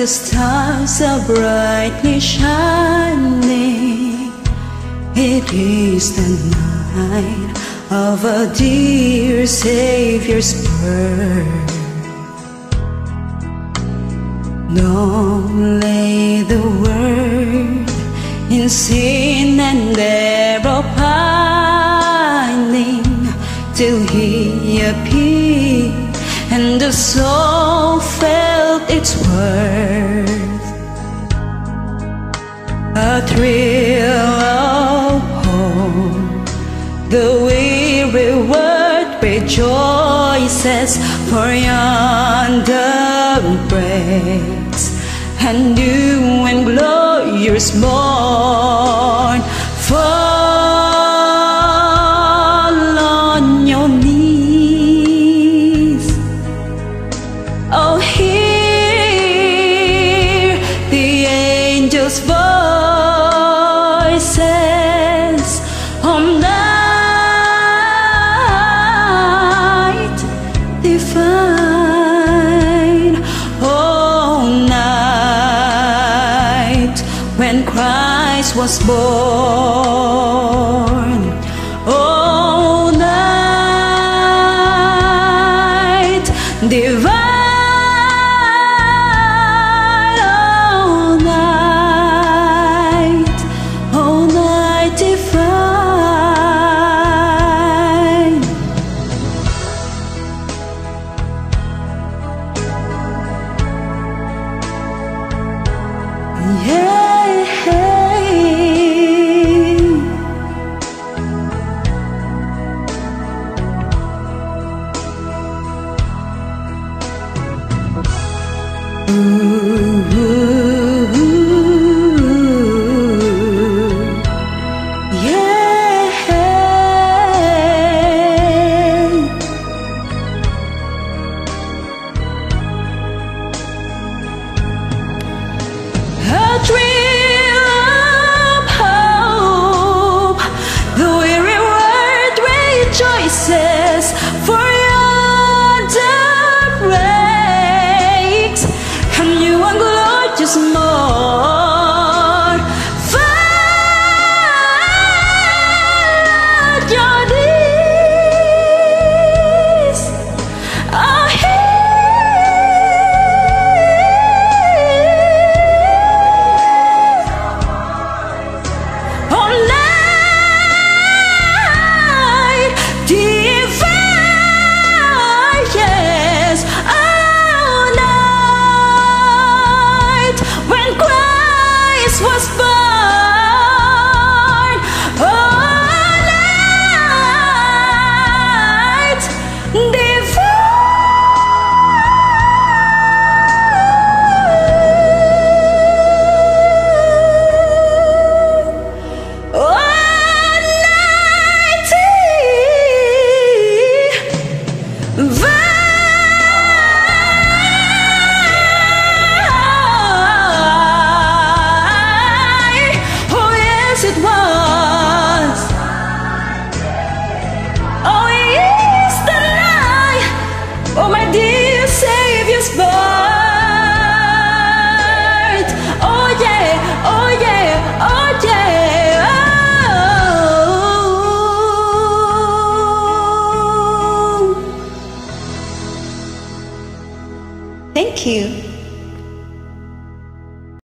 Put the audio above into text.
the stars are brightly shining. It is the night of a dear Savior's birth. Don't lay the word in sin and error pining till He appeared and the soul its worth. A thrill of hope, the weary world rejoices, for yonder breaks, and new and glorious morn. Christ was born. Oh, night divine. Oh, night. Oh, night divine. Yeah. Ooh, you